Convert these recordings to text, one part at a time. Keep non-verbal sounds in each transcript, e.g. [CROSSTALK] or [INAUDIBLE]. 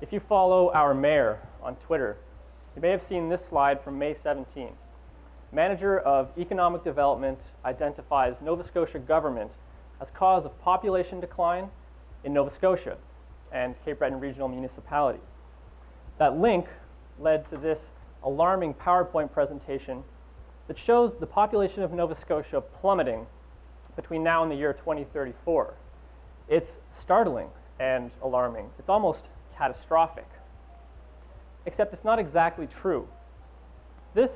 If you follow our mayor on Twitter, you may have seen this slide from May 17. Manager of Economic Development identifies Nova Scotia government as cause of population decline in Nova Scotia and Cape Breton Regional Municipality. That link led to this alarming PowerPoint presentation that shows the population of Nova Scotia plummeting between now and the year 2034. It's startling and alarming. It's almost catastrophic. Except it's not exactly true. This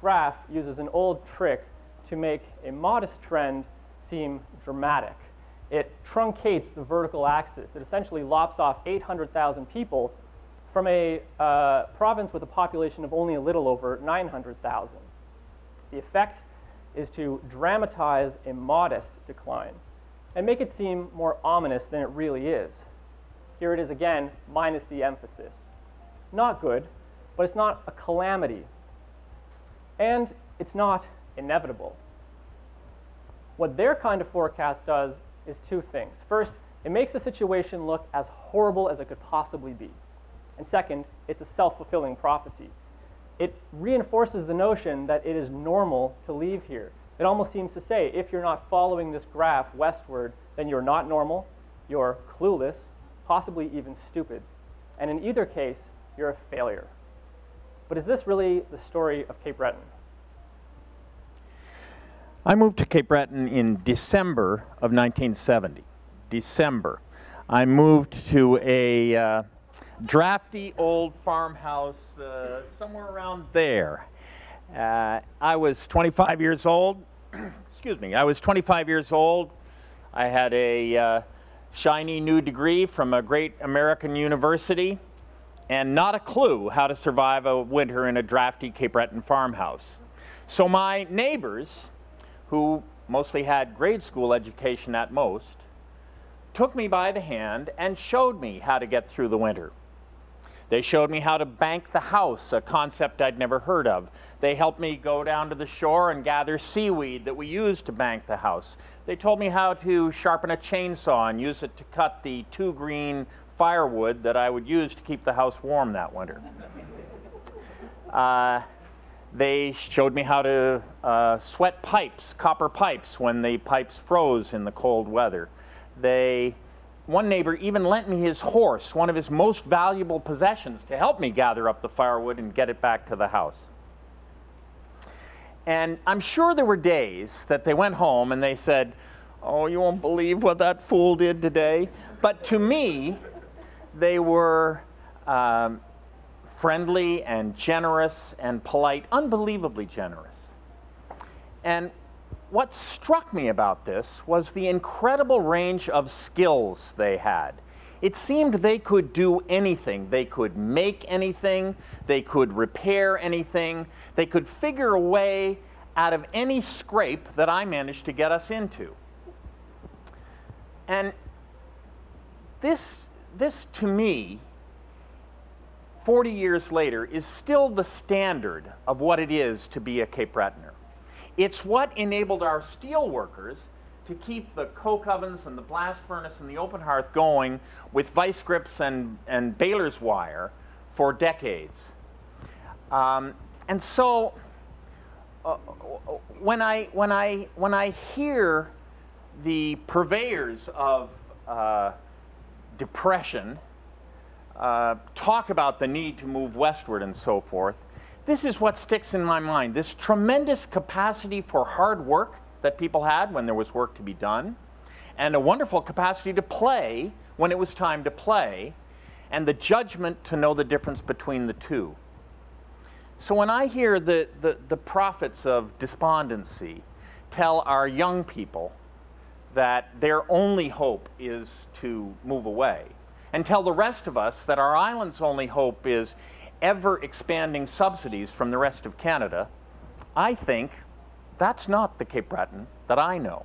graph uses an old trick to make a modest trend seem dramatic. It truncates the vertical axis. It essentially lops off 800,000 people from a uh, province with a population of only a little over 900,000. The effect is to dramatize a modest decline and make it seem more ominous than it really is. Here it is again, minus the emphasis. Not good, but it's not a calamity. And it's not inevitable. What their kind of forecast does is two things. First, it makes the situation look as horrible as it could possibly be. And second, it's a self-fulfilling prophecy. It reinforces the notion that it is normal to leave here. It almost seems to say, if you're not following this graph westward, then you're not normal, you're clueless, possibly even stupid. And in either case, you're a failure. But is this really the story of Cape Breton? I moved to Cape Breton in December of 1970. December. I moved to a uh, drafty old farmhouse uh, somewhere around there. Uh, I was 25 years old. [CLEARS THROAT] Excuse me. I was 25 years old. I had a uh, shiny new degree from a great American university and not a clue how to survive a winter in a drafty Cape Breton farmhouse. So my neighbors, who mostly had grade school education at most, took me by the hand and showed me how to get through the winter. They showed me how to bank the house, a concept I'd never heard of. They helped me go down to the shore and gather seaweed that we use to bank the house. They told me how to sharpen a chainsaw and use it to cut the two green firewood that I would use to keep the house warm that winter. Uh, they showed me how to uh, sweat pipes, copper pipes, when the pipes froze in the cold weather. They one neighbor even lent me his horse, one of his most valuable possessions, to help me gather up the firewood and get it back to the house. And I'm sure there were days that they went home and they said, Oh, you won't believe what that fool did today. But to me, they were um, friendly and generous and polite, unbelievably generous. And what struck me about this was the incredible range of skills they had. It seemed they could do anything. They could make anything, they could repair anything, they could figure a way out of any scrape that I managed to get us into. And this, this to me, 40 years later, is still the standard of what it is to be a Cape Bretoner. It's what enabled our steel workers to keep the coke ovens and the blast furnace and the open hearth going with vice grips and, and baler's wire for decades. Um, and so uh, when, I, when, I, when I hear the purveyors of uh, depression uh, talk about the need to move westward and so forth, this is what sticks in my mind this tremendous capacity for hard work that people had when there was work to be done, and a wonderful capacity to play when it was time to play, and the judgment to know the difference between the two. So when I hear the, the, the prophets of despondency tell our young people that their only hope is to move away, and tell the rest of us that our island's only hope is ever expanding subsidies from the rest of Canada, I think that's not the Cape Breton that I know.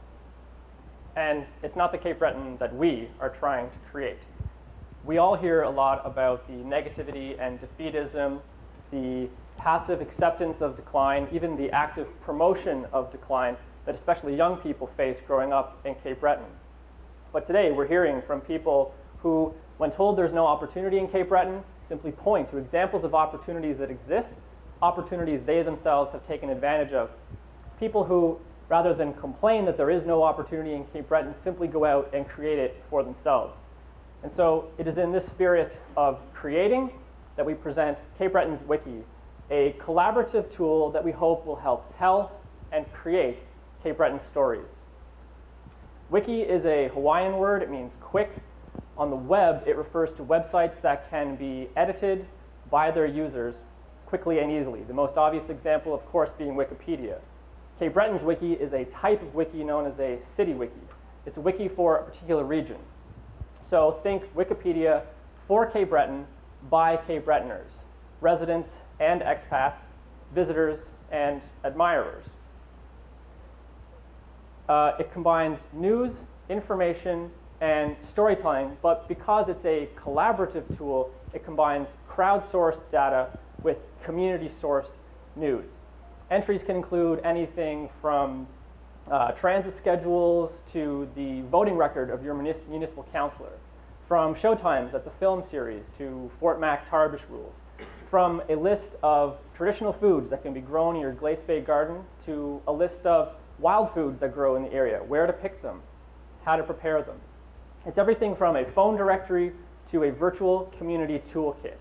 And it's not the Cape Breton that we are trying to create. We all hear a lot about the negativity and defeatism, the passive acceptance of decline, even the active promotion of decline that especially young people face growing up in Cape Breton. But today we're hearing from people who When told there's no opportunity in Cape Breton, simply point to examples of opportunities that exist, opportunities they themselves have taken advantage of. People who, rather than complain that there is no opportunity in Cape Breton, simply go out and create it for themselves. And so it is in this spirit of creating that we present Cape Breton's Wiki, a collaborative tool that we hope will help tell and create Cape Breton stories. Wiki is a Hawaiian word, it means quick. On the web, it refers to websites that can be edited by their users quickly and easily. The most obvious example, of course, being Wikipedia. Cape Breton's wiki is a type of wiki known as a city wiki. It's a wiki for a particular region. So think Wikipedia for K Breton by Cape Bretoners, residents and expats, visitors and admirers. Uh, it combines news, information, and storytelling, but because it's a collaborative tool, it combines crowdsourced data with community-sourced news. Entries can include anything from uh, transit schedules to the voting record of your municipal councilor, from showtimes at the film series to Fort Mac Tarbush rules, from a list of traditional foods that can be grown in your Glace Bay garden to a list of wild foods that grow in the area, where to pick them, how to prepare them. It's everything from a phone directory to a virtual community toolkit.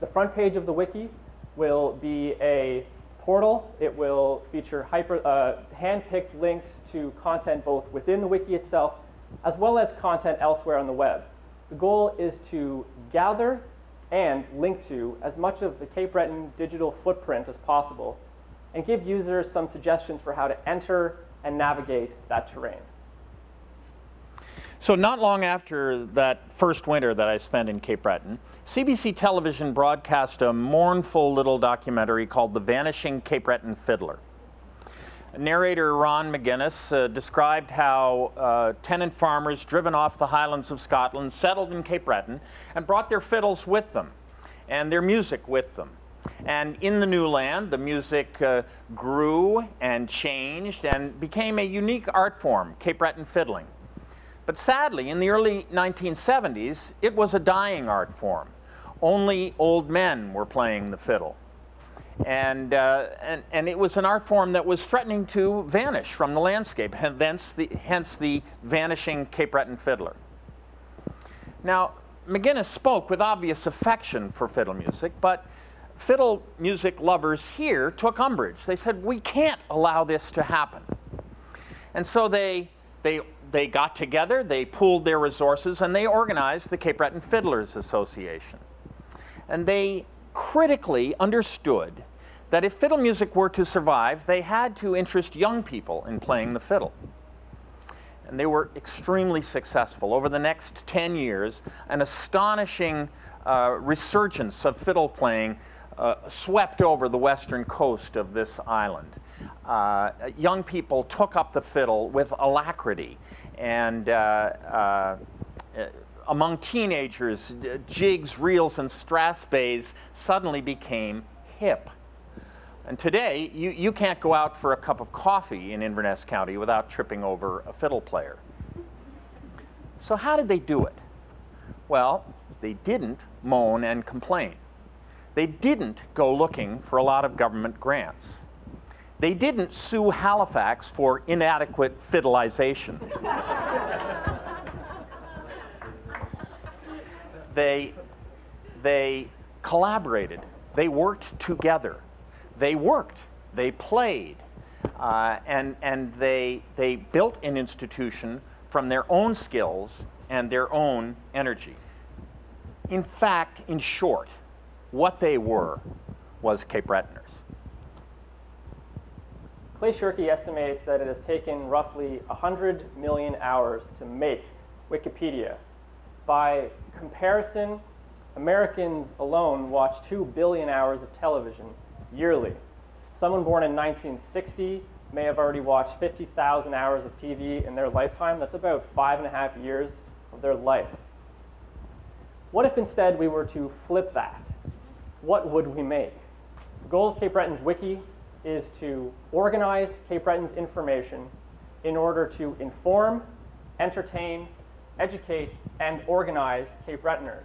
The front page of the wiki will be a portal. It will feature hyper, uh, hand-picked links to content both within the wiki itself as well as content elsewhere on the web. The goal is to gather and link to as much of the Cape Breton digital footprint as possible and give users some suggestions for how to enter and navigate that terrain. So not long after that first winter that I spent in Cape Breton, CBC television broadcast a mournful little documentary called The Vanishing Cape Breton Fiddler. Narrator Ron MacInnis uh, described how uh, tenant farmers driven off the highlands of Scotland settled in Cape Breton and brought their fiddles with them and their music with them. And in the new land, the music uh, grew and changed and became a unique art form, Cape Breton fiddling. But sadly, in the early 1970s, it was a dying art form. Only old men were playing the fiddle. And, uh, and, and it was an art form that was threatening to vanish from the landscape, [LAUGHS] hence the, hence the vanishing Cape Breton fiddler. Now, MacInnis spoke with obvious affection for fiddle music, but fiddle music lovers here took umbrage. They said, we can't allow this to happen. And so they, they they got together, they pooled their resources, and they organized the Cape Breton Fiddlers Association. And they critically understood that if fiddle music were to survive, they had to interest young people in playing the fiddle. And they were extremely successful. Over the next 10 years, an astonishing uh, resurgence of fiddle playing uh, swept over the western coast of this island. Uh, young people took up the fiddle with alacrity and uh, uh, among teenagers, jigs, reels, and strathspeys suddenly became hip. And today, you, you can't go out for a cup of coffee in Inverness County without tripping over a fiddle player. So how did they do it? Well, they didn't moan and complain. They didn't go looking for a lot of government grants. They didn't sue Halifax for inadequate fiddleization. [LAUGHS] they, they collaborated. They worked together. They worked. They played. Uh, and and they, they built an institution from their own skills and their own energy. In fact, in short, what they were was Cape Bretoners. Clay Shirky estimates that it has taken roughly 100 million hours to make Wikipedia. By comparison, Americans alone watch 2 billion hours of television yearly. Someone born in 1960 may have already watched 50,000 hours of TV in their lifetime. That's about five and a half years of their life. What if instead we were to flip that? What would we make? The goal of Cape Breton's Wiki is to organize Cape Breton's information in order to inform, entertain, educate, and organize Cape Bretoners.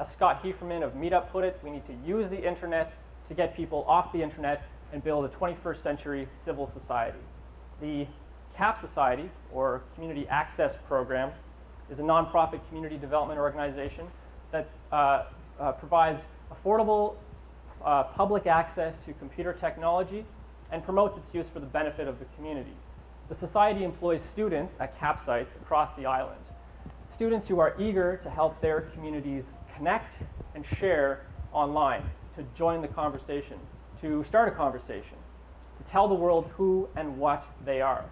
As Scott Heiferman of Meetup put it, we need to use the internet to get people off the internet and build a 21st century civil society. The CAP Society, or Community Access Program, is a nonprofit community development organization that uh, uh, provides affordable uh, public access to computer technology and promotes its use for the benefit of the community. The society employs students at CAP sites across the island, students who are eager to help their communities connect and share online, to join the conversation, to start a conversation, to tell the world who and what they are.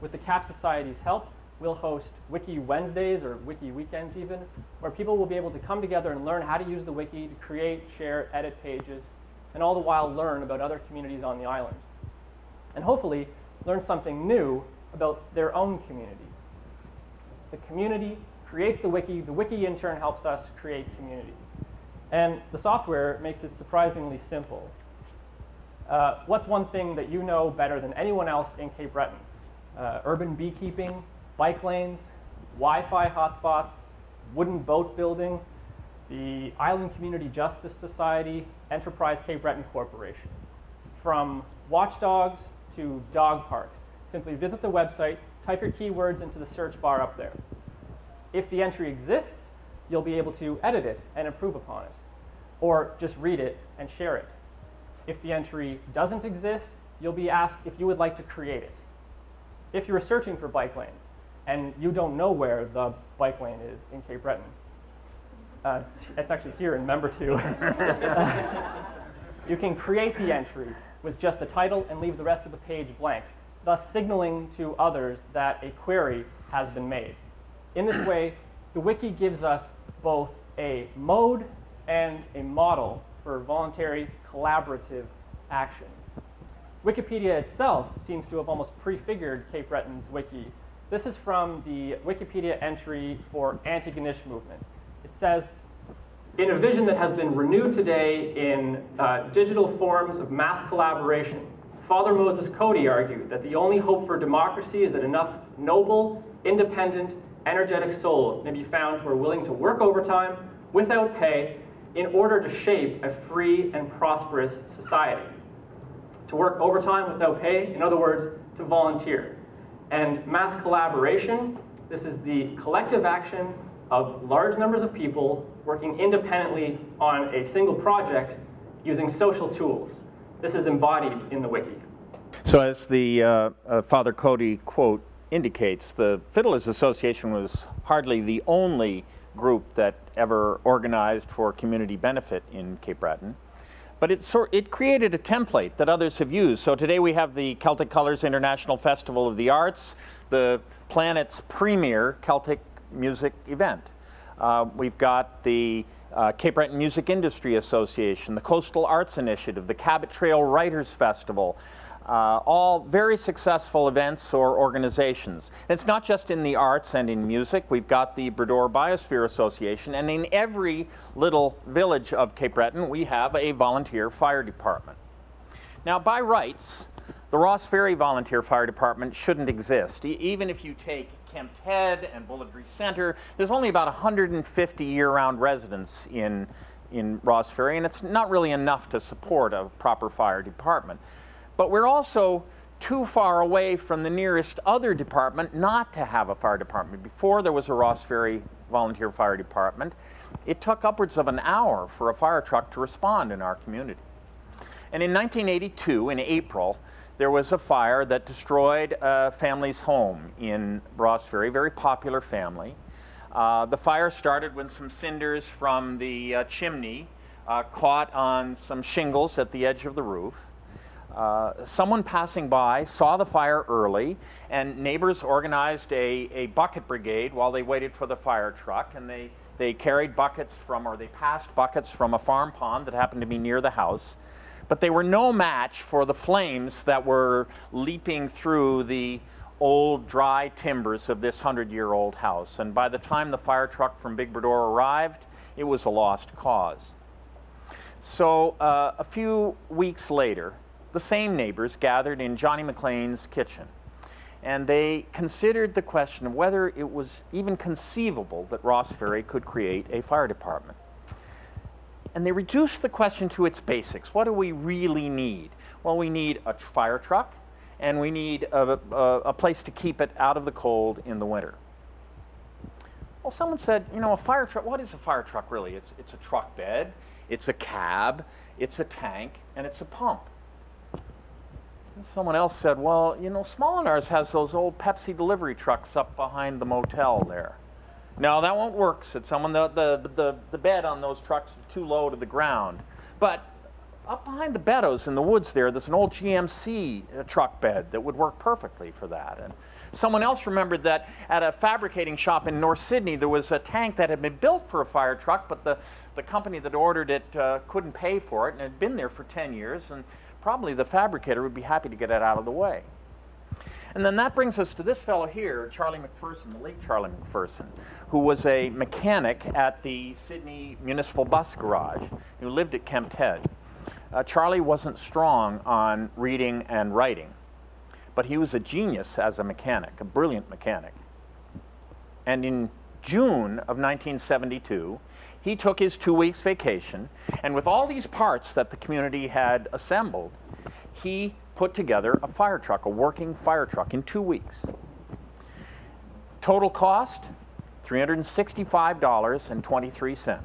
With the CAP Society's help, we'll host Wiki Wednesdays or Wiki Weekends even, where people will be able to come together and learn how to use the wiki to create, share, edit pages, and all the while learn about other communities on the island. And hopefully learn something new about their own community. The community creates the wiki, the wiki in turn helps us create community. And the software makes it surprisingly simple. Uh, what's one thing that you know better than anyone else in Cape Breton? Uh, urban beekeeping, bike lanes, Wi-Fi hotspots, wooden boat building, the Island Community Justice Society, Enterprise Cape Breton Corporation. From watchdogs to dog parks, simply visit the website, type your keywords into the search bar up there. If the entry exists, you'll be able to edit it and improve upon it, or just read it and share it. If the entry doesn't exist, you'll be asked if you would like to create it. If you're searching for bike lanes and you don't know where the bike lane is in Cape Breton, uh, it's actually here in member two. [LAUGHS] you can create the entry with just the title and leave the rest of the page blank, thus signaling to others that a query has been made. In this way, the wiki gives us both a mode and a model for voluntary collaborative action. Wikipedia itself seems to have almost prefigured Cape Breton's wiki. This is from the Wikipedia entry for Antigonish movement. It says, in a vision that has been renewed today in uh, digital forms of mass collaboration, Father Moses Coady argued that the only hope for democracy is that enough noble, independent, energetic souls may be found who are willing to work overtime without pay in order to shape a free and prosperous society. To work overtime without pay, in other words, to volunteer. And mass collaboration, this is the collective action of large numbers of people working independently on a single project using social tools. This is embodied in the wiki. So as the uh, uh, Father Coady quote indicates, the Fiddlers Association was hardly the only group that ever organized for community benefit in Cape Breton. But it, sort, it created a template that others have used. So today we have the Celtic Colors International Festival of the Arts, the planet's premier Celtic music event. Uh, we've got the uh, Cape Breton Music Industry Association, the Coastal Arts Initiative, the Cabot Trail Writers Festival, uh, all very successful events or organizations. And it's not just in the arts and in music. We've got the Bras d'Or Biosphere Association, and in every little village of Cape Breton, we have a volunteer fire department. Now, by rights, the Ross Ferry Volunteer Fire Department shouldn't exist. E even if you take Kempt Head and Boularderie Center, there's only about 150 year-round residents in, in Ross Ferry, and it's not really enough to support a proper fire department. But we're also too far away from the nearest other department not to have a fire department. Before there was a Ross Ferry Volunteer Fire Department, it took upwards of an hour for a fire truck to respond in our community. And in 1982, in April, there was a fire that destroyed a family's home in Ross Ferry, very popular family. Uh, the fire started when some cinders from the uh, chimney uh, caught on some shingles at the edge of the roof. Uh, someone passing by saw the fire early, and neighbors organized a, a bucket brigade while they waited for the fire truck, and they, they carried buckets from, or they passed buckets from a farm pond that happened to be near the house. But they were no match for the flames that were leaping through the old dry timbers of this hundred year old house. And by the time the fire truck from Big Bras d'Or arrived, it was a lost cause. So uh, a few weeks later, the same neighbors gathered in Johnny McLean's kitchen. and they considered the question of whether it was even conceivable that Ross Ferry could create a fire department. And they reduced the question to its basics. What do we really need? Well, we need a fire truck, and we need a, a, a place to keep it out of the cold in the winter. Well, someone said, you know, a fire truck, what is a fire truck really? It's, it's a truck bed, it's a cab, it's a tank, and it's a pump. Someone else said, well, you know, Smolinars has those old Pepsi delivery trucks up behind the motel there. No, that won't work, said someone. The, the, the, the bed on those trucks is too low to the ground. But up behind the Beddoes in the woods there, there's an old GMC uh, truck bed that would work perfectly for that. And someone else remembered that at a fabricating shop in North Sydney, there was a tank that had been built for a fire truck, but the, the company that ordered it uh, couldn't pay for it, and had been there for 10 years, and probably the fabricator would be happy to get it out of the way. And then that brings us to this fellow here, Charlie McPherson, the late Charlie McPherson, who was a mechanic at the Sydney Municipal Bus Garage, who lived at Kempt Head. Uh, Charlie wasn't strong on reading and writing, but he was a genius as a mechanic, a brilliant mechanic. And in June of 1972, he took his two weeks vacation, and with all these parts that the community had assembled, he put together a fire truck, a working fire truck, in two weeks. Total cost $365.23.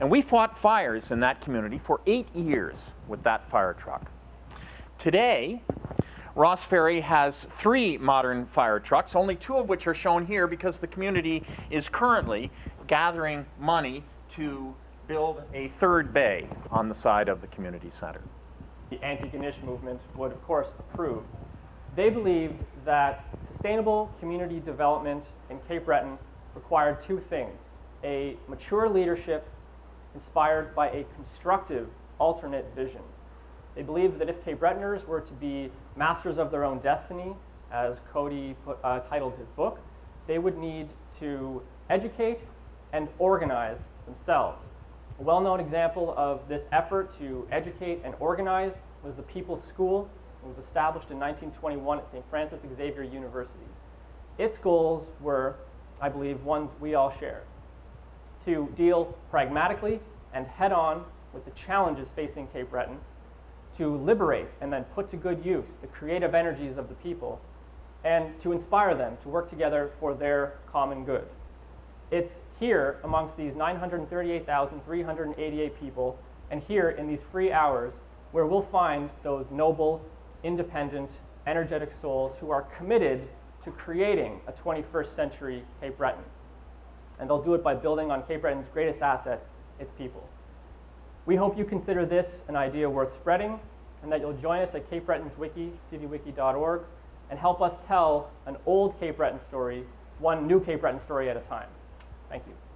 And we fought fires in that community for eight years with that fire truck. Today, Ross Ferry has three modern fire trucks, only two of which are shown here because the community is currently gathering money to build a third bay on the side of the community center. the Antigonish movement would, of course, approve. They believed that sustainable community development in Cape Breton required two things a mature leadership inspired by a constructive alternate vision. They believed that if Cape Bretoners were to be masters of their own destiny, as Coady put, uh, titled his book, they would need to educate and organize themselves. A well-known example of this effort to educate and organize was the People's School. It was established in 1921 at St. Francis Xavier University. Its goals were, I believe, ones we all share. To deal pragmatically and head-on with the challenges facing Cape Breton, to liberate and then put to good use the creative energies of the people, and to inspire them to work together for their common good. It's here amongst these 938,388 people, and here in these free hours, where we'll find those noble, independent, energetic souls who are committed to creating a 21st century Cape Breton. And they'll do it by building on Cape Breton's greatest asset, its people. We hope you consider this an idea worth spreading, and that you'll join us at Cape Breton's wiki, cbwiki.org, and help us tell an old Cape Breton story, one new Cape Breton story at a time. Thank you.